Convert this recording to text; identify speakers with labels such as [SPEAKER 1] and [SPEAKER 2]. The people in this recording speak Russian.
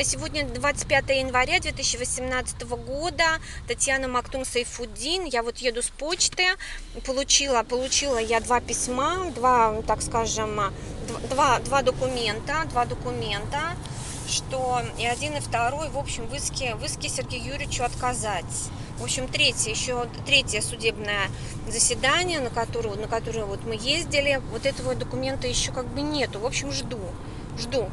[SPEAKER 1] А сегодня 25 января 2018 года. Татьяна Мактум Сайфуддин. Я вот еду с почты. Получила, получила я два письма, два, так скажем, два, два документа, два документа, что и один, и второй, в общем, в иске, в иске Сергею Юрьевичу отказать. В общем, третье, еще третье судебное заседание, на которое, на которое вот мы ездили, вот этого документа еще как бы нету. В общем, жду, жду.